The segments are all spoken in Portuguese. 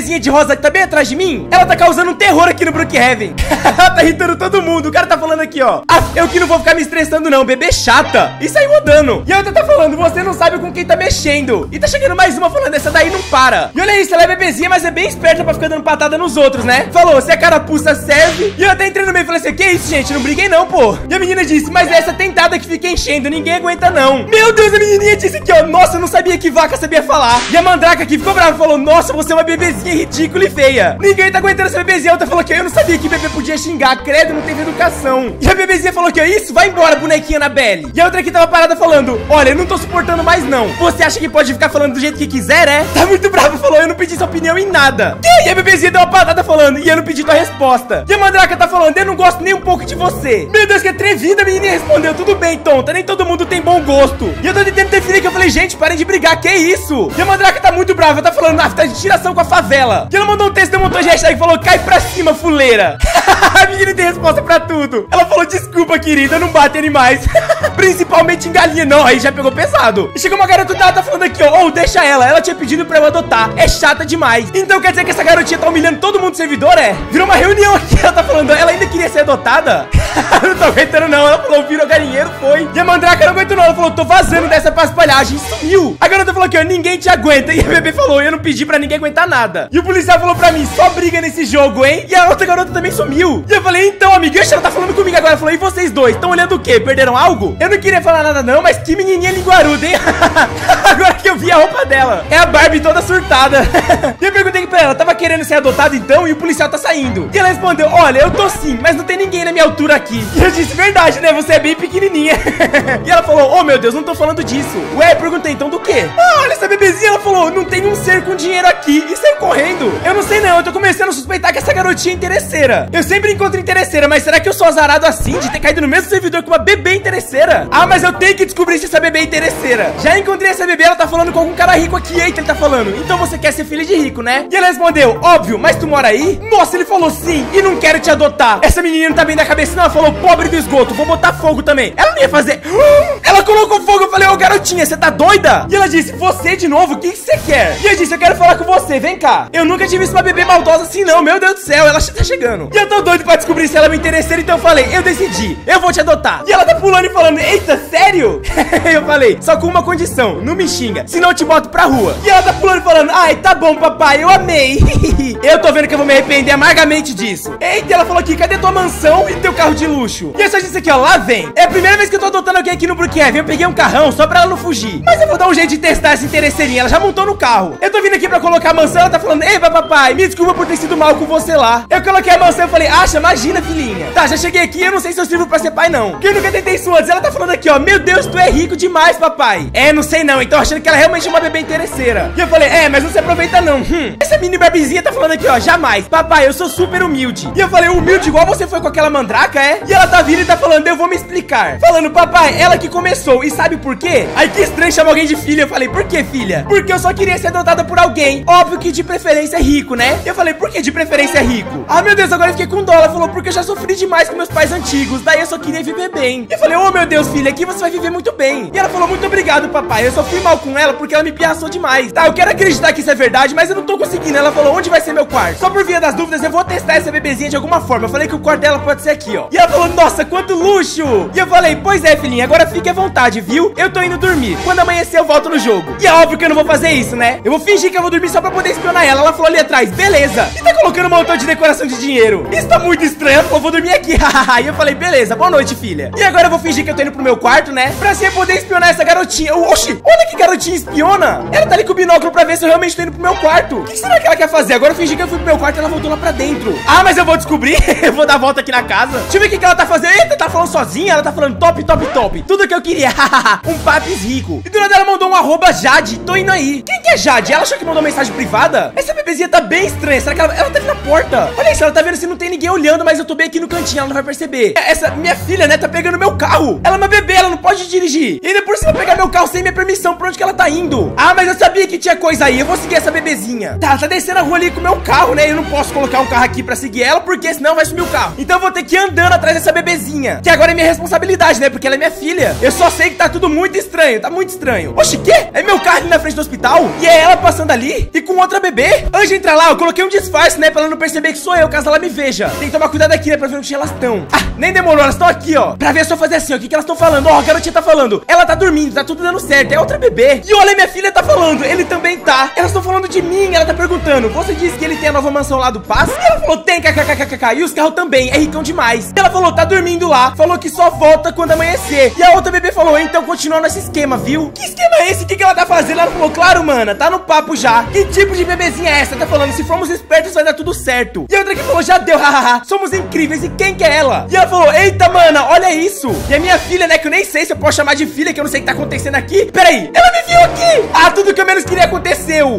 bebezinha de rosa que tá bem atrás de mim, ela tá causando um terror aqui no Brookhaven. tá irritando todo mundo. O cara tá falando aqui, ó. Ah, eu que não vou ficar me estressando, não. Bebê chata. E sai rodando. E a outra tá falando, você não sabe com quem tá mexendo. E tá chegando mais uma falando, essa daí não para. E olha isso, ela é bebezinha, mas é bem esperta pra ficar dando patada nos outros, né? Falou, se a carapuça serve. E eu até entrei no meio e falei assim, que isso, gente? Não briguei não, pô. E a menina disse, mas é essa tentada que fica enchendo, ninguém aguenta não. Meu Deus, a menininha disse aqui, ó. Nossa, eu não sabia que vaca sabia falar. E a mandraca aqui ficou brava, falou, nossa, você é uma bebezinha ridícula e feia. Ninguém tá aguentando essa bebezinha. Outra falou que eu não sabia que bebê podia xingar. Credo, não teve educação. E a bebezinha falou que é isso, vai embora, bonequinha Anabelle. E a outra aqui tava parada falando, olha, eu não tô suportando mais não. Você acha que pode ficar falando do jeito que quiser, é? Tá muito bravo, falou, eu não pedi sua opinião em nada. E a bebezinha deu uma patada falando, e eu não pedi tua resposta. E a mandraca tá falando, eu não gosto nem um pouco de você. Meu Deus, que atrevida, a menininha respondeu, tudo bem, tonta, nem todo mundo tem bom gosto. E eu tô tentando filha que eu falei, gente, parem de brigar, que isso? E a mandraca tá muito brava, tá falando, ah, tá de tiração com a favela. E ela mandou um texto, deu montão de hashtag e falou, cai pra cima, fuleira. a menina tem resposta pra tudo. Ela falou, desculpa, querida, não bate animais. Principalmente em galinha. Não, aí já pegou pesado. Chegou uma garota dela, tá falando aqui, ó, oh, deixa ela. Ela tinha pedido pra eu adotar. É chata demais. Então quer dizer que essa garotinha tá humilhando todo mundo do servidor, é? Virou uma reunião aqui, ela tá falando, ela ainda queria ser adotada? não tô aguentando não. Ela falou, virou galinheiro, foi. E a mandraca não aguentou não. Ela falou, tô vazando dessa gente sumiu. A garota falou aqui, ó, ninguém te aguenta. E a bebê falou, eu não pedi pra ninguém aguentar nada. E o policial falou pra mim, só briga nesse jogo, hein? E a outra garota também sumiu. E eu falei, então, amiga, ela tá falando comigo agora. Falou, e vocês dois? Estão olhando o quê? Perderam algo? Eu não queria falar nada não, mas que menininha linguaruda, hein? agora que eu vi a roupa dela. É a Barbie toda surtada. e eu perguntei pra ela, tava querendo ser adotada então? E o policial tá saindo. E ela respondeu, olha, eu tô sim, mas não tem ninguém na minha altura aqui. E eu disse, verdade, né? Você é bem pequenininha. e ela falou, oh meu Deus, não tô falando disso. Ué, perguntei, então do quê? Ah, olha essa bebezinha. Ela falou, não tem um ser com dinheiro aqui. E saiu correndo. Eu não sei não, eu tô começando a suspeitar que essa garotinha é interesseira. Eu sempre encontro interesseira, mas será que eu sou azarado assim de ter caído no mesmo servidor com uma bebê interesseira? Ah, mas eu tenho que descobrir se essa bebê é interesseira. Já encontrei essa bebê, ela tá falando com algum cara rico aqui. Eita, ele tá falando. Então você quer ser filho de rico, né? E ela respondeu, óbvio, mas tu mora aí? Nossa, ele falou sim e não quero te adotar. Essa menina não tá bem da cabeça, não. Ela falou, pobre do esgoto, vou botar fogo também. Ela não ia fazer. Ela colocou fogo. Eu falei, ô garotinha, você tá doida? E ela disse, você de novo? O que você quer? E eu disse, eu quero falar com você, vem cá. Eu nunca tive visto uma bebê maldosa assim, não. Meu Deus do céu, ela tá chegando. E eu tô doido pra descobrir se ela me interesseira, então eu falei, eu decidi, eu vou te adotar. E ela tá pulando e falando, eita, sério? eu falei, só com uma condição, não me xinga, senão eu te boto pra rua. E ela tá pulando e falando, ai, tá bom, papai, eu amei. eu tô vendo que eu vou me arrepender amargamente disso. Eita, ela falou aqui, cadê tua mansão e teu carro de luxo? E só disse aqui, ó, lá vem. É a primeira vez que eu tô adotando alguém aqui no Brookhaven. Eu peguei um carrão só pra ela não fugir. Mas eu vou dar um jeito de testar essa interesseirinha. Ela já montou no carro. Eu tô vindo aqui pra colocar a mansão. Ela tá falando, ei, papai, me desculpa por ter sido mal com você lá. Eu coloquei a mansão e falei, acha, imagina, filhinha. Tá, já cheguei aqui. Eu não sei se eu sirvo pra ser pai, não. Eu nunca tentei isso antes. Ela tá falando aqui, ó, meu Deus, tu é rico demais, papai. É, não sei não. Então achando que ela é realmente uma bebê interesseira. E eu falei, é, mas não se aproveita não. Hum. Essa mini barbizinha tá falando aqui, ó, jamais. Papai, eu sou super humilde. E eu falei, humilde igual você foi com aquela mandraca, é? E ela tá vindo e tá falando, eu vou me explicar. Falando, papai, ela que começou. E sabe por quê? Aí que estranho chamar alguém de filha. Eu falei, por que filha? Porque eu só queria ser adotada por alguém. Óbvio que de preferência é rico, né? Eu falei, por que de preferência é rico? Ah, meu Deus, agora eu fiquei com dó. Ela falou, porque eu já sofri demais com meus pais antigos. Daí eu só queria viver bem. E eu falei, oh meu Deus, filha, aqui você vai viver muito bem. E ela falou, muito obrigado, papai. Eu só fui mal com ela porque ela me piaçou demais. Tá, eu quero acreditar que isso é verdade, mas eu não tô conseguindo. Ela falou, onde vai ser meu quarto? Só por via das dúvidas, eu vou testar essa bebezinha de alguma forma. Eu falei que o quarto dela pode ser aqui, ó. E ela falou, nossa, quanto luxo! E eu falei, pois é, filhinha, agora fique à vontade, viu? Eu tô indo dormir. Quando amanhecer, eu volto no jogo. E é óbvio que eu não vou fazer isso, né? Eu vou fingir que eu vou dormir só pra poder espionar ela. Ela falou ali atrás, beleza. E tá colocando um montão de decoração de dinheiro. Isso tá muito estranho. Falou, vou dormir aqui. e eu falei, beleza, boa noite, filha. E agora eu vou fingir que eu tô indo pro meu quarto, né? Pra assim eu poder espionar essa garotinha. Oxi, olha que garotinha espiona. Ela tá ali com o binóculo pra ver se eu realmente tô indo pro meu quarto. O que será que ela quer fazer? Agora eu fingi que eu fui pro meu quarto e ela voltou lá pra dentro. Ah, mas eu vou descobrir. eu vou dar a volta aqui na casa. Deixa eu ver o que, que ela tá fazendo. Eita, tá falando sozinha. Ela tá falando top, top, top. Tudo que eu queria. um papis rico. E do nada ela mandou um arroba Jade. Tô indo aí. Quem que é Jade? Ela achou que mandou mensagem privada? Essa bebezinha tá bem estranha. Será que ela, ela tá ali na porta? Olha isso, ela tá vendo se não tem ninguém olhando, mas eu tô bem aqui no cantinho. Ela não vai perceber. Essa minha filha, né, tá pegando meu carro. Ela é uma bebê, ela não pode dirigir. E ainda por cima pegar meu carro sem minha permissão. Pra onde que ela tá indo? Ah, mas eu sabia que tinha coisa aí. Eu vou seguir essa bebezinha. Tá, tá descendo a rua ali com o meu carro, né? Eu não posso colocar um carro aqui pra seguir ela, porque senão vai sumir o carro. Então eu vou ter que ir andando atrás dessa bebezinha. Que agora é minha responsabilidade, né? Porque ela é minha filha. Eu só sei que tá tudo muito estranho, tá muito estranho. Oxe, que? É meu carro ali na frente do hospital? E é ela passando ali? E com outra bebê? Antes de entrar lá, eu coloquei um disfarce, né? Pra ela não perceber que sou eu, caso ela me veja. Tem que tomar cuidado aqui, né? Pra ver onde elas estão. Ah, nem demorou, elas estão aqui, ó. Pra ver, é só fazer assim, ó. O que, que elas estão falando? Ó, a garotinha tá falando. Ela tá dormindo, tá tudo dando certo. É outra bebê. E olha, minha filha tá falando. Ele também tá. Elas estão falando de mim. Ela tá perguntando. Você disse que ele tem a nova mansão lá do Paz? E ela falou, tem, kkkk. E os carros também. É ricão demais. E ela falou, tá dormindo lá. Falou que só volta quando amanhecer. E a outra bebê falou, então continua nesse esquema, viu? Que esquema é esse? O que, que ela tá fazendo? Ela falou, claro, mana. Tá no papo já. Que tipo de bebezinha é essa? Tá falando, se formos espertos vai dar tudo certo. E a outra que falou, já deu, hahaha. Somos incríveis. E quem que é ela? E ela falou, eita, mana, olha isso. E a minha filha, né, que eu nem sei se eu posso chamar de filha, que eu não sei o que tá acontecendo aqui. Peraí, ela me viu aqui. Ah, tudo que eu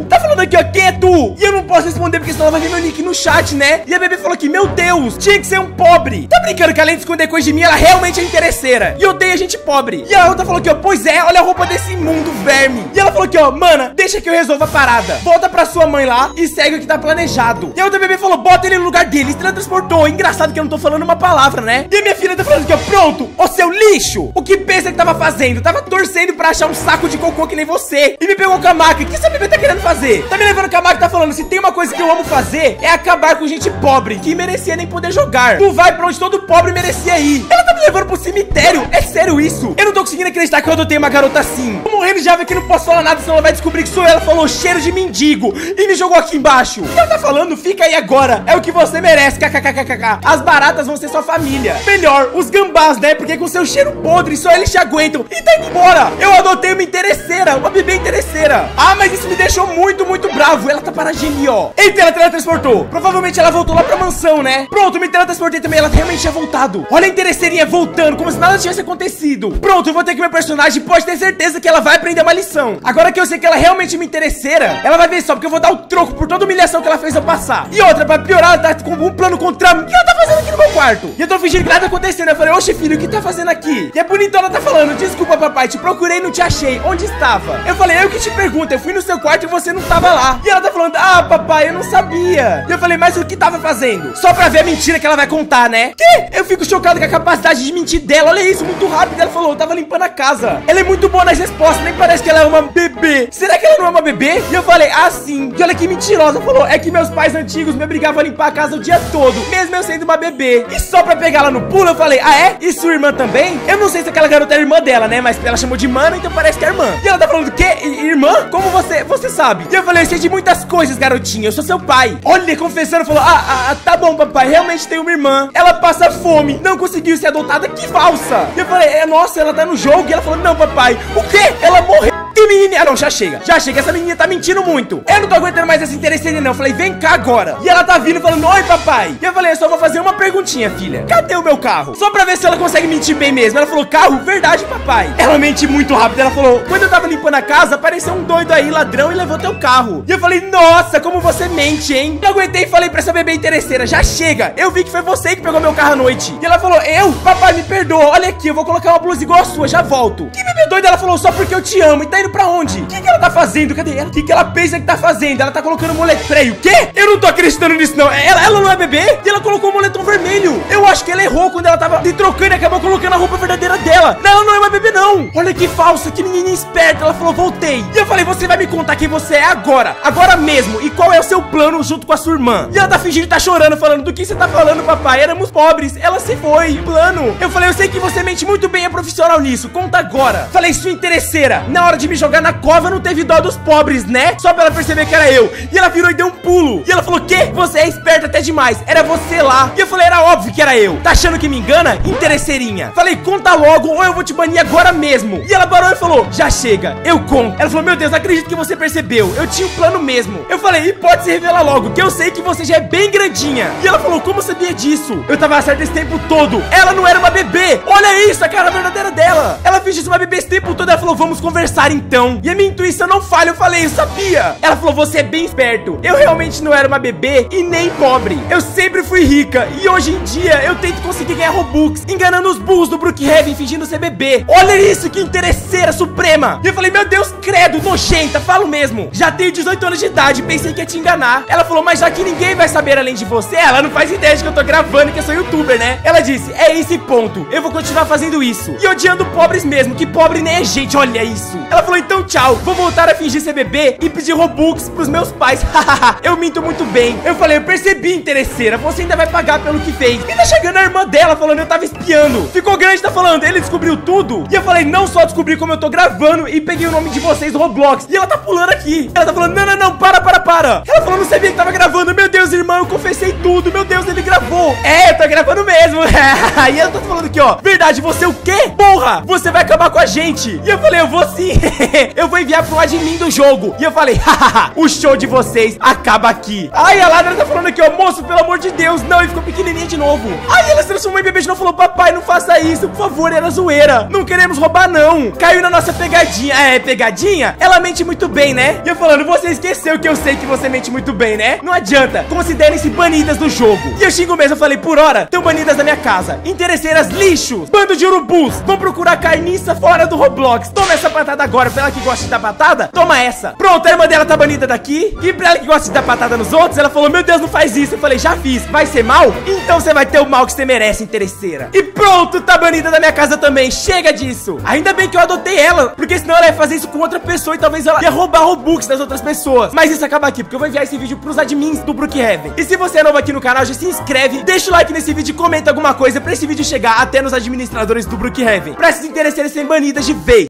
Tá falando aqui, ó, quem é tu? E eu não posso responder porque senão ela vai ver meu nick no chat, né? E a bebê falou aqui, meu Deus, tinha que ser um pobre. Tá brincando que além de esconder coisa de mim, ela realmente é interesseira. E odeia gente pobre. E a outra falou aqui, ó, pois é, olha a roupa desse imundo verme. E ela falou aqui, ó, mana, deixa que eu resolva a parada. Volta pra sua mãe lá e segue o que tá planejado. E a outra bebê falou, bota ele no lugar dele. Se transportou. Engraçado que eu não tô falando uma palavra, né? E a minha filha tá falando aqui, ó, pronto, ô seu lixo. O que pensa que tava fazendo? Tava torcendo pra achar um saco de cocô que nem você. E me pegou com a maca. Que essa bebê tá querendo fazer? Tá me levando com a e tá falando, se tem uma coisa que eu amo fazer, é acabar com gente pobre, que merecia nem poder jogar. Tu vai pra onde todo pobre merecia ir. Ela tá me levando pro cemitério. É sério isso? Eu não tô conseguindo acreditar que eu adotei uma garota assim. Tô morrendo já, que não posso falar nada, senão ela vai descobrir que sou. Ela falou cheiro de mendigo e me jogou aqui embaixo. E ela tá falando, fica aí agora. É o que você merece, kkkkkk. As baratas vão ser sua família. Melhor, os gambás, né? Porque com seu cheiro podre, só eles te aguentam. E tá indo embora. Eu adotei uma interesseira, uma bebê interesseira. Ah, mas isso me deixou muito, muito bravo. Ela tá paradinha ali, ó. Eita, ela teletransportou. Provavelmente ela voltou lá pra mansão, né? Pronto, me teletransportei também. Ela realmente tinha voltado. Olha a interesseirinha voltando, como se nada tivesse acontecido. Pronto, eu vou ter que meu personagem pode ter certeza que ela vai aprender uma lição. Agora que eu sei que ela realmente me interesseira, ela vai ver só, porque eu vou dar o troco por toda humilhação que ela fez eu passar. E outra, pra piorar, ela tá com um plano contra mim. O que ela tá fazendo aqui no meu quarto? E eu tô fingindo que nada acontecendo. Eu falei, oxe, filho, o que tá fazendo aqui? E a bonitona tá falando, desculpa, papai, te procurei e não te achei. Onde estava? Eu falei, eu que te pergunto, eu fui no seu quarto e você não tava lá. E ela tá falando, ah, papai, eu não sabia. E eu falei, mas o que tava fazendo? Só pra ver a mentira que ela vai contar, né? Que? Eu fico chocado com a capacidade de mentir dela. Olha isso, muito rápido. Ela falou, eu tava limpando a casa. Ela é muito boa nas respostas, nem parece que ela é uma bebê. Será que ela não é uma bebê? E eu falei, ah, sim. E olha que mentirosa. Falou, é que meus pais antigos me obrigavam a limpar a casa o dia todo, mesmo eu sendo uma bebê. E só pra pegar ela no pulo, eu falei, ah, é? E sua irmã também? Eu não sei se aquela garota é irmã dela, né? Mas ela chamou de mana, então parece que é irmã. E ela tá falando, que? Irmã? Como você? Você sabe? E eu falei, eu sei de muitas coisas, garotinha. Eu sou seu pai. Olha, confessando, falou, ah, ah, ah tá bom, papai. Realmente tem uma irmã. Ela passa fome. Não conseguiu ser adotada. Que falsa. E eu falei, é, nossa, ela tá no jogo. E ela falou, não, papai. O quê? Ela morreu. Que menina? Ah, não, já chega. Já chega. Essa menina tá mentindo muito. Eu não tô aguentando mais essa interesseira, não. Eu falei, vem cá agora. E ela tá vindo falando, oi, papai. E eu falei, eu só vou fazer uma perguntinha, filha. Cadê o meu carro? Só pra ver se ela consegue mentir bem mesmo. Ela falou, carro? Verdade, papai. Ela mente muito rápido. Ela falou, quando eu tava limpando a casa, apareceu um doido aí, ladrão, e levou teu carro. E eu falei, nossa, como você mente, hein? Eu aguentei e falei pra essa bebê interesseira, já chega. Eu vi que foi você que pegou meu carro à noite. E ela falou, eu? Papai, me perdoa. Olha aqui, eu vou colocar uma blusa igual a sua, já volto. Que bebê doida? Ela falou, só porque eu te amo. E tá indo pra onde? O que, que ela tá fazendo? Cadê ela? O que, que ela pensa que tá fazendo? Ela tá colocando moletom. Peraí, o quê? Eu não tô acreditando nisso, não. Ela, ela não é bebê? E ela colocou um moletom vermelho. Eu acho que ela errou quando ela tava se trocando e acabou colocando a roupa verdadeira dela. Não, não é uma bebê, não. Olha que falsa, que menina esperta. Ela falou, voltei. E eu falei, você vai me contar quem você é agora. Agora mesmo. E qual é o seu plano junto com a sua irmã? E ela tá fingindo tá chorando, falando, do que você tá falando, papai? Éramos pobres. Ela se foi. Plano. Eu falei, eu sei que você mente muito bem, é profissional nisso. Conta agora. Falei, sua interesseira. Na hora de me jogar na cova, não teve dó dos pobres, né? Só pra ela perceber que era eu. E ela virou e deu um pulo. E ela falou, que? Você é esperta até demais. Era você lá. E eu falei, era óbvio que era eu. Tá achando que me engana? Interesseirinha. Falei, conta logo ou eu vou te banir agora mesmo. E ela parou e falou, já chega. Eu conto. Ela falou, meu Deus, acredito que você percebeu. Eu tinha um plano mesmo. Eu falei, e pode se revelar logo, que eu sei que você já é bem grandinha. E ela falou, como sabia disso? Eu tava certo esse tempo todo. Ela não era uma bebê. Olha isso, a cara verdadeira dela. Ela fingiu uma bebê esse tempo todo. Ela falou, vamos conversar então. E a minha intuição não falha. Eu falei, eu sabia. Ela falou, você é bem esperto. Eu realmente não era uma bebê e nem pobre. Eu sempre fui rica. E hoje em dia eu tento conseguir ganhar Robux, enganando os bulls do Brookhaven, fingindo ser bebê. Olha isso, que interesseira suprema. E eu falei, meu Deus, credo, nojenta, falo mesmo. Já tenho 18 anos de idade, pensei que ia te enganar. Ela falou, mas já que ninguém vai saber além de você, ela não faz ideia de que eu tô gravando e que eu sou youtuber, né? Ela disse, é esse ponto, eu vou continuar fazendo isso. E odiando pobres mesmo, que pobre nem é gente, olha isso. Ela falou, então tchau, vou voltar a fingir ser bebê e pedir Robux pros meus pais. Hahaha, eu minto muito bem. Eu falei, eu percebi, interesseira, você ainda vai pagar pelo que fez. E tá chegando a irmã dela falando, eu tava espiando. Ficou grande, tá falando, ele descobriu tudo. E eu falei, não só descobri como eu tô gravando e peguei o nome de vocês Roblox. E ela tá pulando aqui. Ela tá falando, não, não, não, para, para, para. Ela falou, não sabia que tava gravando. Meu Deus, irmão, eu confessei tudo. Meu Deus, ele gravou. É, tô gravando mesmo. e ela tá falando aqui, ó. Verdade, você o quê? Porra, você vai acabar com a gente. E eu falei, eu vou sim. eu vou enviar pro admin do jogo. E eu falei, hahaha, o show de vocês acaba aqui. Ai, a Ladra tá falando aqui, ó. Moço, pelo amor de Deus. Não, ele ficou pequenininha de novo. Ai, ela se transformou em bebê de novo. Falou, papai, não faça isso. Por favor, era zoeira. Não queremos roubar, não. Caiu na nossa pegadinha. É, pegadinha? Ela mente muito bem, né? E eu falando, você esqueceu que eu sei que você mente muito bem, né? Não adianta. Considerem-se banidas do jogo. E eu xingo mesmo. Eu falei, por hora, estão banidas da minha casa. Interesseiras lixos. Bando de urubus. Vão procurar carniça fora do Roblox. Toma essa patada agora. Pra ela que gosta de dar patada, toma essa. Pronto, a irmã dela tá banida daqui. E pra ela que gosta de dar patada nos outros, ela falou, meu Deus, não faz isso. Eu falei, já fiz. Vai ser mal? Então você vai ter o mal que você merece, interesseira. E pronto, tá banida da minha casa também. Chega disso. Ainda bem que eu adotei ela. Porque senão ela ia fazer isso com outra pessoa e talvez ela ia roubar Robux das outras pessoas. Mas isso acaba aqui, porque eu vou enviar esse vídeo pros admins do Brookhaven. E se você é novo aqui no canal, já se inscreve, deixa o like nesse vídeo e comenta alguma coisa pra esse vídeo chegar até nos administradores do Brookhaven. Pra esses interesseiros serem banidas de vez.